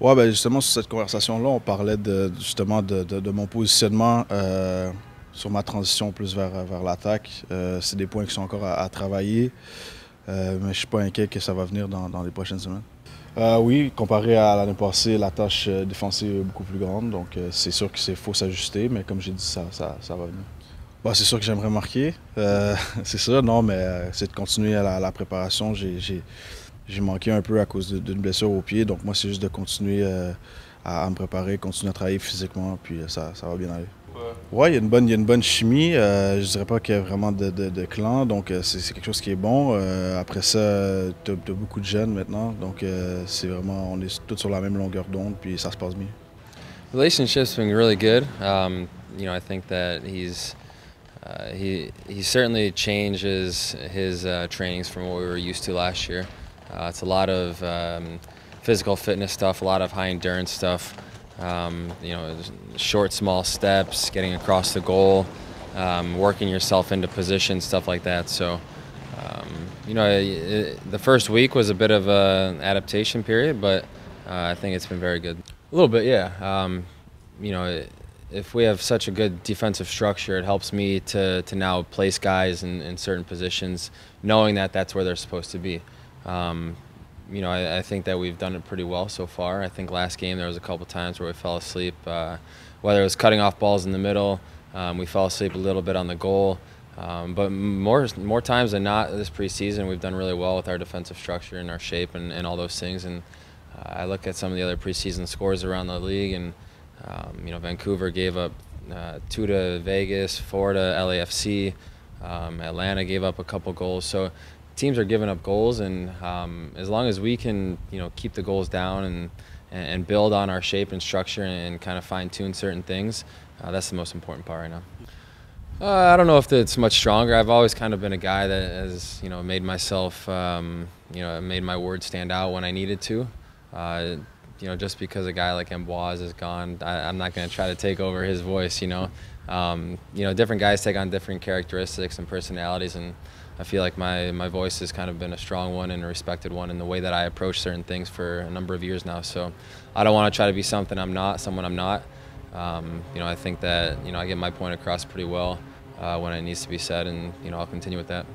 Ouais, ben justement, sur cette conversation-là, on parlait de, justement de, mon positionnement euh, sur ma transition plus vers, vers l'attaque. Euh, c'est des points qui sont encore à, travailler, euh, mais je ne suis pas inquiet que ça va venir dans, dans les prochaines semaines. oui, comparé à l'année passée, la tâche défensive est beaucoup plus grande, donc c'est sûr qu'il faut s'ajuster, mais comme j'ai dit, ça, ça, ça, va venir. Bah, c'est sûr que j'aimerais marquer, c'est sûr, non, mais c'est de continuer à la, préparation. J'ai j'ai manqué un peu à cause d'une blessure au pied. Donc moi, c'est juste de continuer euh, à, me préparer, continuer à travailler physiquement, puis euh, ça, ça va bien aller. Ouais, il y, a une bonne, y a une bonne chimie. Euh, je dirais pas qu'il y a vraiment de, de, clan, donc c'est quelque chose qui est bon. après ça, tu as, beaucoup de jeunes maintenant, donc c'est vraiment, on est tous sur la même longueur d'onde, puis ça se passe bien. Relationship's been really good. Um, you know, I think that he's uh, he he certainly changes his uh, trainings from what we were used to last year. Uh, it's a lot of um, physical fitness stuff, a lot of high endurance stuff. Um, you know, short, small steps, getting across the goal, um, working yourself into position, stuff like that. So, um, you know, it, the first week was a bit of an adaptation period, but uh, I think it's been very good. A little bit, yeah. Um, you know, it, if we have such a good defensive structure, it helps me to, to now place guys in, in certain positions, knowing that that's where they're supposed to be. Um, you know, I, I, think that we've done it pretty well so far. I think last game there was a couple times where we fell asleep, uh, whether it was cutting off balls in the middle, um, we fell asleep a little bit on the goal. Um, but more more times than not this preseason, we've done really well with our defensive structure and our shape and, and all those things. And uh, I look at some of the other preseason scores around the league, and um, you know, Vancouver gave up uh, two to Vegas, four to LAFC. Um, Atlanta gave up a couple goals. So teams are giving up goals, and um, as long as we can, you know, keep the goals down and and build on our shape and structure and kind of fine tune certain things, uh, that's the most important part right now. Uh, I don't know if it's much stronger. I've always kind of been a guy that has, you know, made myself, um, you know, made my words stand out when I needed to. Uh, you know, just because a guy like Ambroise is gone, I, am not going to try to take over his voice. You know, um, you know, different guys take on different characteristics and personalities, and I feel like my, my voice has kind of been a strong one and a respected one in the way that I approach certain things for a number of years now. So I don't want to try to be something I'm not, someone I'm not. Um, you know, I think that you know I get my point across pretty well uh, when it needs to be said, and you know I'll continue with that.